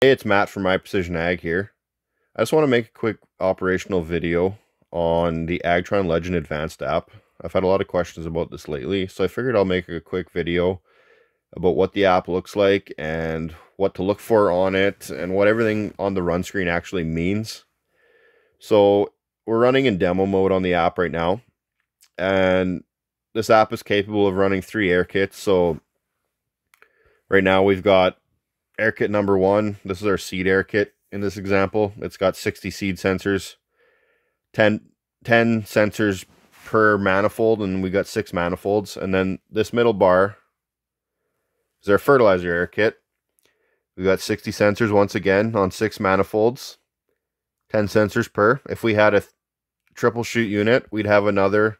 Hey, it's Matt from My Precision Ag here. I just want to make a quick operational video on the Agtron Legend Advanced app. I've had a lot of questions about this lately, so I figured I'll make a quick video about what the app looks like and what to look for on it and what everything on the run screen actually means. So we're running in demo mode on the app right now, and this app is capable of running three air kits. So right now we've got air kit number one. This is our seed air kit in this example. It's got 60 seed sensors, 10, 10 sensors per manifold, and we got six manifolds. And then this middle bar is our fertilizer air kit. We got 60 sensors once again on six manifolds, 10 sensors per. If we had a triple shoot unit, we'd have another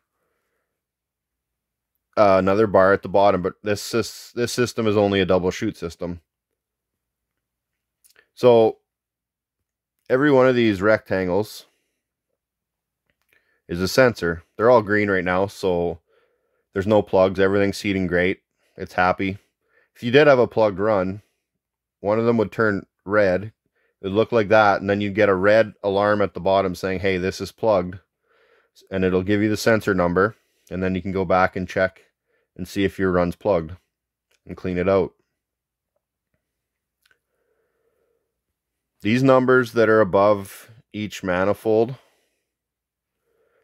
uh, another bar at the bottom, but this this system is only a double shoot system. So every one of these rectangles is a sensor. They're all green right now, so there's no plugs. Everything's seeding great. It's happy. If you did have a plugged run, one of them would turn red. It would look like that, and then you'd get a red alarm at the bottom saying, hey, this is plugged. And it'll give you the sensor number, and then you can go back and check and see if your run's plugged and clean it out. These numbers that are above each manifold,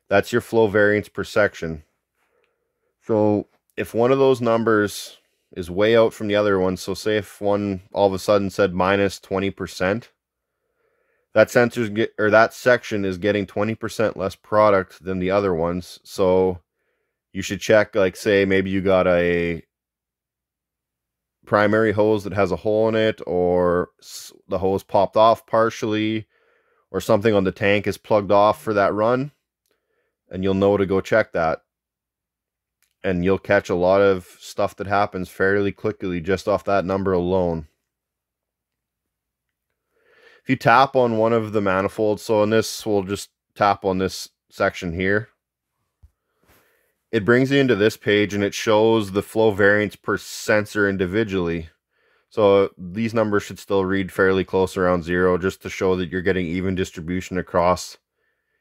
that's your flow variance per section. So if one of those numbers is way out from the other one, so say if one all of a sudden said minus 20%, that sensor's get or that section is getting 20% less product than the other ones. So you should check like say maybe you got a primary hose that has a hole in it or the hose popped off partially or something on the tank is plugged off for that run and you'll know to go check that. And you'll catch a lot of stuff that happens fairly quickly just off that number alone. If you tap on one of the manifolds so in this we'll just tap on this section here it brings you into this page and it shows the flow variance per sensor individually. So these numbers should still read fairly close around zero just to show that you're getting even distribution across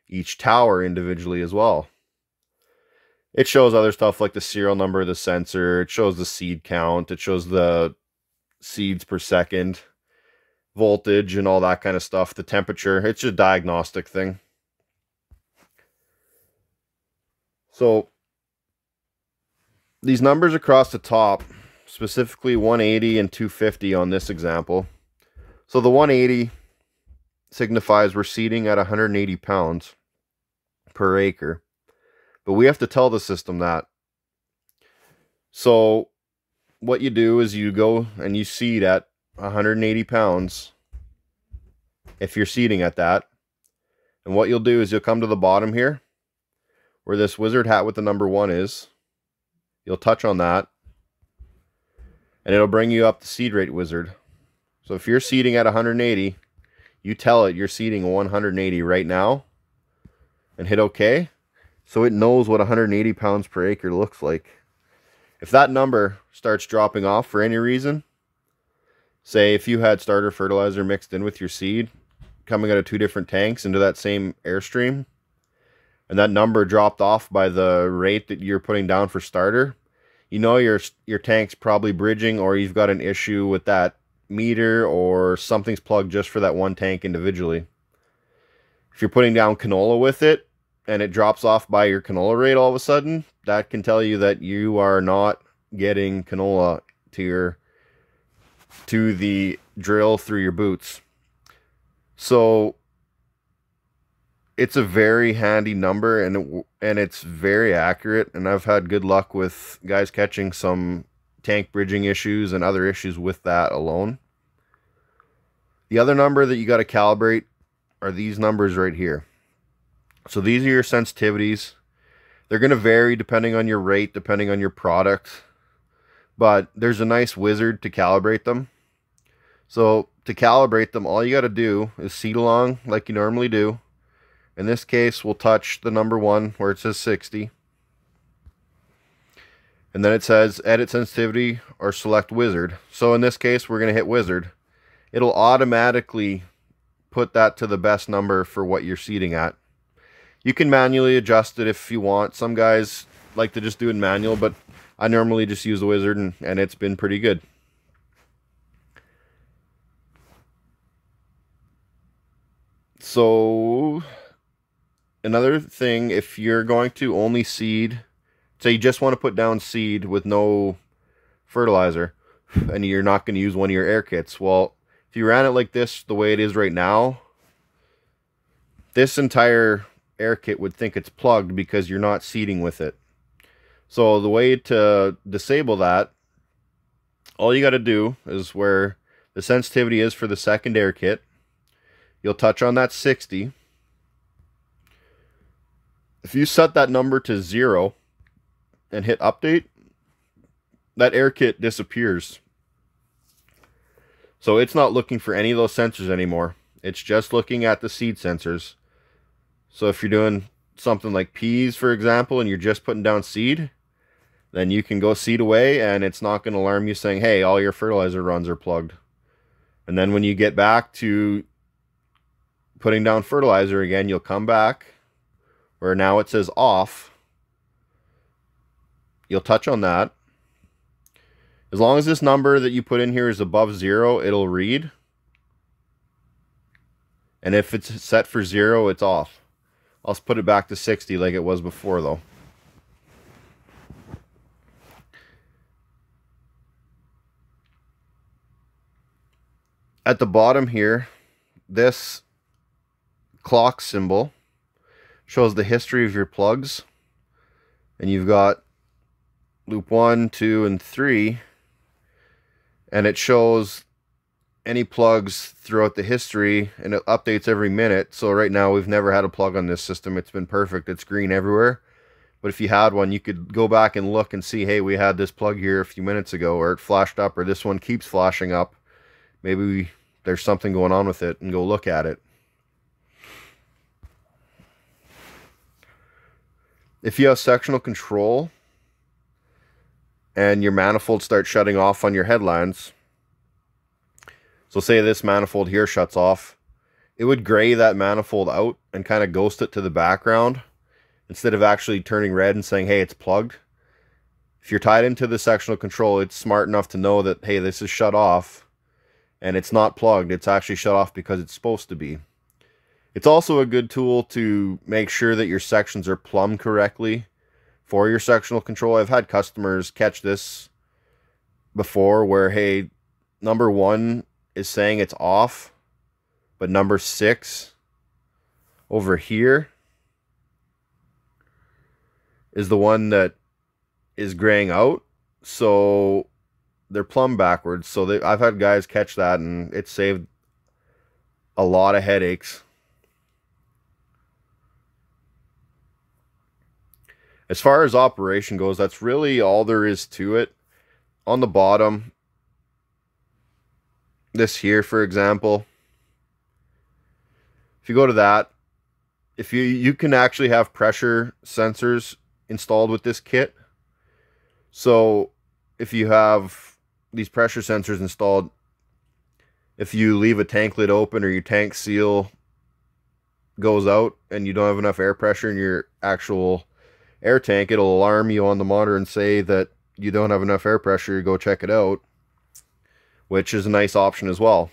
each tower individually as well. It shows other stuff like the serial number of the sensor. It shows the seed count. It shows the seeds per second, voltage and all that kind of stuff, the temperature. It's a diagnostic thing. So these numbers across the top, specifically 180 and 250 on this example. So the 180 signifies we're seeding at 180 pounds per acre. But we have to tell the system that. So what you do is you go and you seed at 180 pounds if you're seeding at that. And what you'll do is you'll come to the bottom here where this wizard hat with the number one is You'll touch on that. And it'll bring you up the seed rate wizard. So if you're seeding at 180, you tell it you're seeding 180 right now and hit OK. So it knows what 180 pounds per acre looks like. If that number starts dropping off for any reason, say if you had starter fertilizer mixed in with your seed coming out of two different tanks into that same airstream, and that number dropped off by the rate that you're putting down for starter, you know your your tank's probably bridging or you've got an issue with that meter or something's plugged just for that one tank individually. If you're putting down canola with it and it drops off by your canola rate all of a sudden, that can tell you that you are not getting canola to your to the drill through your boots. So it's a very handy number and it, and it's very accurate and I've had good luck with guys catching some tank bridging issues and other issues with that alone. The other number that you got to calibrate are these numbers right here. So these are your sensitivities. They're going to vary depending on your rate, depending on your product. But there's a nice wizard to calibrate them. So to calibrate them, all you got to do is seed along like you normally do in this case, we'll touch the number one where it says 60. And then it says edit sensitivity or select wizard. So in this case, we're going to hit wizard. it'll automatically put that to the best number for what you're seeding at. You can manually adjust it if you want. Some guys like to just do it manual, but I normally just use the wizard and, and it's been pretty good. So another thing, if you're going to only seed, say you just want to put down seed with no fertilizer, and you're not going to use one of your air kits, well, if you ran it like this, the way it is right now, this entire air kit would think it's plugged because you're not seeding with it. So the way to disable that, all you got to do is where the sensitivity is for the second air kit, you'll touch on that 60. If you set that number to zero and hit update, that air kit disappears. So it's not looking for any of those sensors anymore. It's just looking at the seed sensors. So if you're doing something like peas, for example, and you're just putting down seed, then you can go seed away and it's not going to alarm you saying, hey, all your fertilizer runs are plugged. And then when you get back to putting down fertilizer again, you'll come back where now it says off. You'll touch on that. As long as this number that you put in here is above zero, it'll read. And if it's set for zero, it's off. I'll put it back to 60 like it was before though. At the bottom here, this clock symbol shows the history of your plugs. And you've got loop 1, 2, and 3. And it shows any plugs throughout the history and it updates every minute. So right now we've never had a plug on this system. It's been perfect. It's green everywhere. But if you had one, you could go back and look and see, hey, we had this plug here a few minutes ago or it flashed up or this one keeps flashing up. Maybe we, there's something going on with it and go look at it. If you have sectional control and your manifold starts shutting off on your headlands, so say this manifold here shuts off, it would gray that manifold out and kind of ghost it to the background instead of actually turning red and saying, hey, it's plugged. If you're tied into the sectional control, it's smart enough to know that, hey, this is shut off and it's not plugged. It's actually shut off because it's supposed to be. It's also a good tool to make sure that your sections are plumbed correctly for your sectional control. I've had customers catch this before where, hey, number one is saying it's off, but number six over here is the one that is graying out. So they're plumb backwards. So they, I've had guys catch that and it saved a lot of headaches. As far as operation goes, that's really all there is to it. On the bottom, this here, for example, if you go to that, if you you can actually have pressure sensors installed with this kit. So if you have these pressure sensors installed, if you leave a tank lid open or your tank seal goes out and you don't have enough air pressure in your actual air tank, it'll alarm you on the monitor and say that you don't have enough air pressure, go check it out which is a nice option as well.